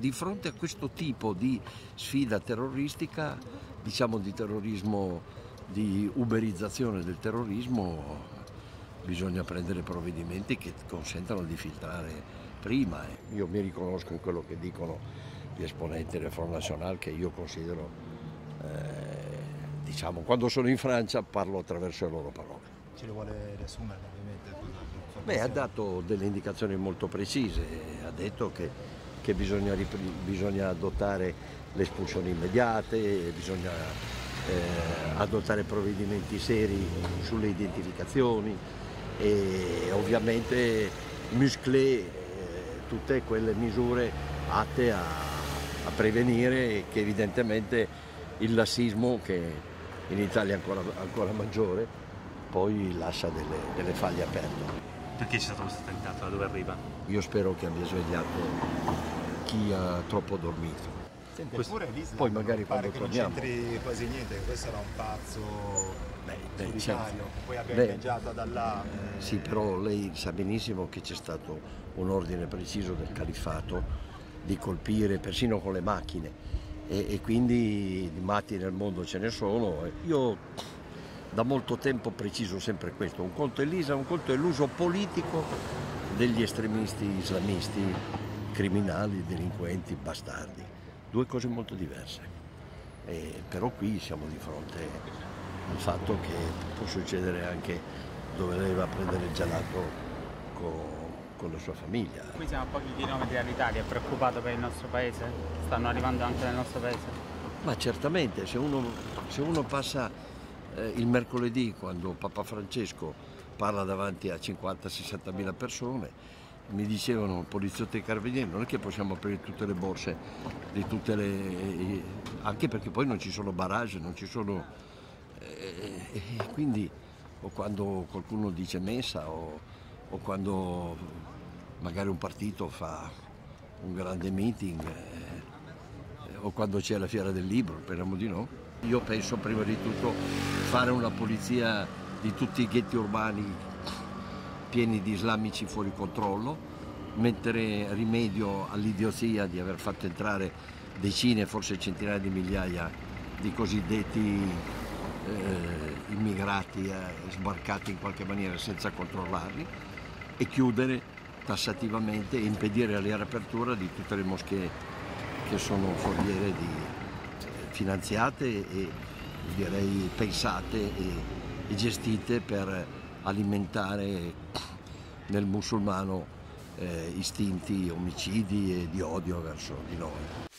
di fronte a questo tipo di sfida terroristica, diciamo di terrorismo, di uberizzazione del terrorismo, bisogna prendere provvedimenti che consentano di filtrare prima. Io mi riconosco in quello che dicono gli esponenti del Front National che io considero, eh, diciamo, quando sono in Francia parlo attraverso le loro parole. Ce le vuole riassumere ovviamente? Beh, ha dato delle indicazioni molto precise, ha detto che, che bisogna, bisogna, adottare le espulsioni immediate, bisogna eh, adottare provvedimenti seri sulle identificazioni e ovviamente musclé eh, tutte quelle misure atte a, a prevenire che evidentemente il lassismo che in Italia è ancora, ancora maggiore poi lascia delle, delle faglie aperte. Perché c'è stato questo attentato? Da dove arriva? Io spero che abbia svegliato chi ha troppo dormito. Senti, questo, pure l'Islam poi magari pare quando che torniamo. non c'entri quasi niente, questo era un pazzo beh, beh, solitario, certo. poi abbia Beh, ingaggiato da là. Eh... Sì, però lei sa benissimo che c'è stato un ordine preciso del califfato di colpire persino con le macchine e, e quindi di matti nel mondo ce ne sono. Io da molto tempo preciso sempre questo, un conto è l'ISA, un conto è l'uso politico degli estremisti islamisti, criminali, delinquenti, bastardi, due cose molto diverse. E però qui siamo di fronte al fatto che può succedere anche dove lei va a prendere il gelato con, con la sua famiglia. Qui siamo a pochi chilometri dall'Italia, è preoccupato per il nostro paese? Stanno arrivando anche nel nostro paese? Ma certamente, se uno, se uno passa eh, il mercoledì quando Papa Francesco parla davanti a 50-60 mila persone mi dicevano poliziotti e carabinieri non è che possiamo aprire tutte le borse di tutte le anche perché poi non ci sono barrage non ci sono eh, e quindi o quando qualcuno dice messa o, o, quando magari un partito fa un grande meeting eh, o quando c'è la fiera del libro speriamo di no. Io penso prima di tutto fare una polizia di tutti i ghetti urbani pieni di islamici fuori controllo, mettere rimedio all'idiozia di aver fatto entrare decine, forse centinaia di migliaia di cosiddetti eh, immigrati eh, sbarcati in qualche maniera senza controllarli e chiudere tassativamente e impedire la riapertura di tutte le moschee che sono foriere di finanziate e direi pensate e, e gestite per alimentare nel musulmano eh, istinti omicidi e di odio verso di noi.